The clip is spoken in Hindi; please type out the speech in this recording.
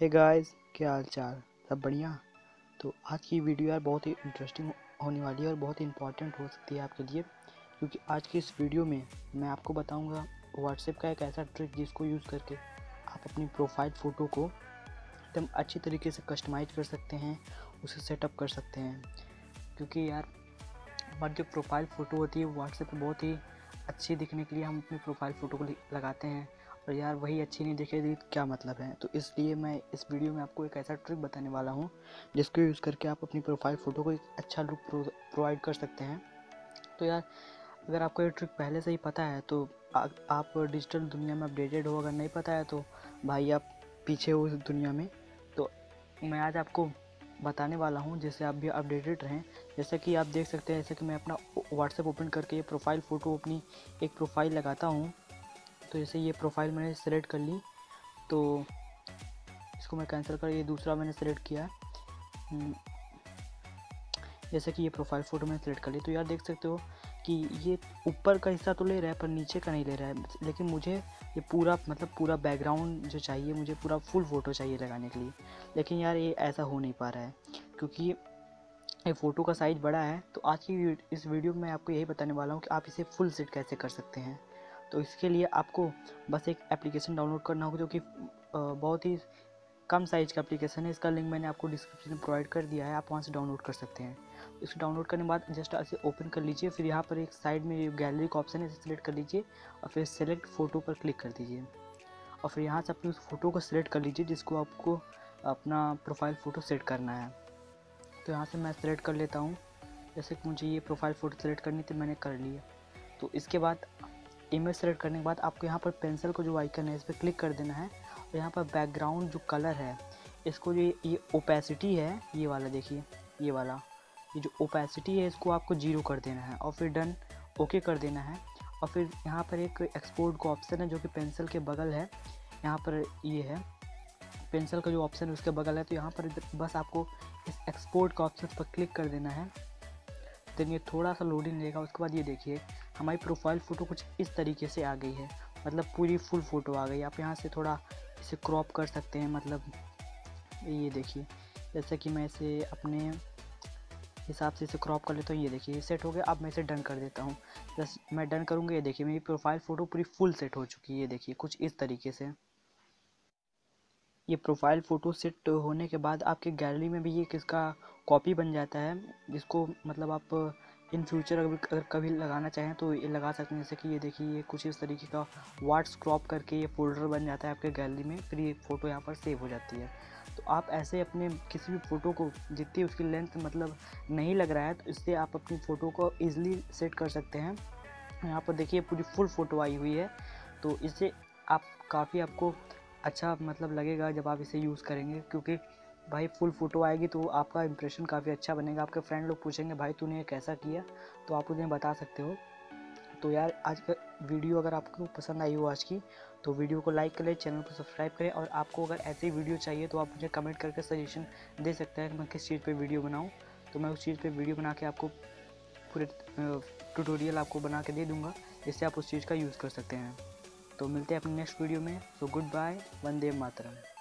हे गाइस क्या हाल चाल सब बढ़िया? तो आज की वीडियो यार बहुत ही इंटरेस्टिंग होने वाली है और बहुत ही इंपॉर्टेंट हो सकती है आपके लिए। क्योंकि आज की इस वीडियो में मैं आपको बताऊँगा व्हाट्सएप का एक ऐसा ट्रिक जिसको यूज़ करके आप अपनी प्रोफ़ाइल फ़ोटो को एकदम अच्छी तरीके से कस्टमाइज कर सकते हैं, उसे सेटअप कर सकते हैं। क्योंकि यार, हमारी जो प्रोफ़ाइल फ़ोटो होती है व्हाट्सएप पर बहुत ही अच्छी दिखने के लिए हम अपनी प्रोफ़ाइल फ़ोटो को लगाते हैं। और यार वही अच्छी नहीं दिखेगी तो क्या मतलब है? तो इसलिए मैं इस वीडियो में आपको एक ऐसा ट्रिक बताने वाला हूँ जिसको यूज़ करके आप अपनी प्रोफ़ाइल फ़ोटो को एक अच्छा लुक प्रोवाइड कर सकते हैं। तो यार अगर आपको ये ट्रिक पहले से ही पता है तो आ, आप डिजिटल दुनिया में अपडेटेड हो अगर नहीं पता है तो भाई आप पीछे हो इस दुनिया में। तो मैं आज आपको बताने वाला हूँ जिससे आप भी अपडेटेड रहें। जैसा कि आप देख सकते हैं जैसे कि मैं अपना व्हाट्सएप ओपन करके ये प्रोफ़ाइल फ़ोटो अपनी एक प्रोफ़ाइल लगाता हूँ तो जैसे ये प्रोफ़ाइल मैंने सेलेक्ट कर ली तो इसको मैं कैंसिल कर ये दूसरा मैंने सेलेक्ट किया। हम्म, जैसे कि ये प्रोफ़ाइल फ़ोटो मैंने सेलेक्ट कर ली तो यार देख सकते हो कि ये ऊपर का हिस्सा तो ले रहा है पर नीचे का नहीं ले रहा है। लेकिन मुझे ये पूरा मतलब पूरा बैकग्राउंड जो चाहिए मुझे पूरा फुल फ़ोटो चाहिए लगाने के लिए। लेकिन यार ये ऐसा हो नहीं पा रहा है क्योंकि ये फ़ोटो का साइज़ बड़ा है। तो आज की इस वीडियो में मैं आपको यही बताने वाला हूँ कि आप इसे फुल सेट कैसे कर सकते हैं। तो इसके लिए आपको बस एक एप्लीकेशन डाउनलोड करना होगा, जो कि बहुत ही कम साइज़ का एप्लीकेशन है। इसका लिंक मैंने आपको डिस्क्रिप्शन में प्रोवाइड कर दिया है, आप वहाँ से डाउनलोड कर सकते हैं। इसको डाउनलोड करने के बाद जस्ट ऐसे ओपन कर लीजिए, फिर यहाँ पर एक साइड में गैलरी का ऑप्शन है, इसे सिलेक्ट कर लीजिए और फिर सेलेक्ट फ़ोटो पर क्लिक कर दीजिए। और फिर यहाँ से अपनी उस फ़ोटो को सिलेक्ट कर लीजिए, जिसको आपको अपना प्रोफ़ाइल फ़ोटो सेट करना है। तो यहाँ से मैं सेलेक्ट कर लेता हूँ। जैसे कि मुझे ये प्रोफ़ाइल फ़ोटो सेलेक्ट करनी थी, मैंने कर लिया तो इसके बाद इमेज सेलेक्ट करने के बाद आपको यहाँ पर पेंसिल को जो आइकन है, इस पर क्लिक कर देना है। और यहाँ पर बैकग्राउंड जो कलर है, इसको जो ये ओपेसिटी है, ये वाला देखिए, ये वाला। ये जो ओपेसिटी है, इसको आपको ज़ीरो कर देना है और फिर डन ओके कर देना है। और फिर यहाँ पर एक एक्सपोर्ट का ऑप्शन है जो कि पेंसिल के बगल है। यहाँ पर ये है पेंसिल का जो ऑप्शन है, उसके बगल है। तो यहाँ पर बस आपको इस एक्सपोर्ट का ऑप्शन पर क्लिक कर देना है। देन ये थोड़ा सा लोडिंग लेगा उसके बाद ये देखिए हमारी प्रोफ़ाइल फ़ोटो कुछ इस तरीके से आ गई है। मतलब पूरी फुल फ़ोटो आ गई। आप यहाँ से थोड़ा इसे क्रॉप कर सकते हैं मतलब ये देखिए। जैसे कि मैं इसे अपने हिसाब से इसे क्रॉप कर लेता हूँ, ये देखिए सेट हो गया। अब मैं इसे डन कर देता हूँ। बस मैं डन करूँगा, ये देखिए, मेरी प्रोफ़ाइल फ़ोटो पूरी फुल सेट हो चुकी है, ये देखिए, कुछ इस तरीके से। ये प्रोफ़ाइल फ़ोटो सेट होने के बाद आपके गैलरी में भी ये किसका कॉपी बन जाता है, जिसको मतलब आप इन फ्यूचर अगर अगर कभी लगाना चाहें तो ये लगा सकते हैं। जैसे कि ये देखिए, ये कुछ इस तरीके का वाट्स क्रॉप करके ये फोल्डर बन जाता है आपके गैलरी में, फिर ये फ़ोटो यहाँ पर सेव हो जाती है। तो आप ऐसे अपने किसी भी फ़ोटो को, जितनी उसकी लेंथ मतलब नहीं लग रहा है तो इससे आप अपनी फ़ोटो को ईज़िली सेट कर सकते हैं। यहाँ पर देखिए, पूरी फुल फ़ोटो आई हुई है। तो इससे आप, काफ़ी आपको अच्छा मतलब लगेगा जब आप इसे यूज़ करेंगे, क्योंकि भाई फुल फ़ोटो आएगी तो आपका इंप्रेशन काफ़ी अच्छा बनेगा। आपके फ्रेंड लोग पूछेंगे, भाई तूने कैसा किया? तो आप उन्हें बता सकते हो। तो यार, आज का वीडियो अगर आपको पसंद आई हो आज की तो वीडियो को लाइक करें चैनल को सब्सक्राइब करें और आपको अगर ऐसी वीडियो चाहिए तो आप मुझे कमेंट करके सजेशन दे सकते हैं कि मैं किस चीज़ पे वीडियो बनाऊँ। तो मैं उस चीज़ पे वीडियो बना के आपको पूरे ट्यूटोरियल आपको बना के दे दूँगा, जिससे आप उस चीज़ का यूज़ कर सकते हैं। तो मिलते हैं अपने नेक्स्ट वीडियो में। So good bye Vande Mataram.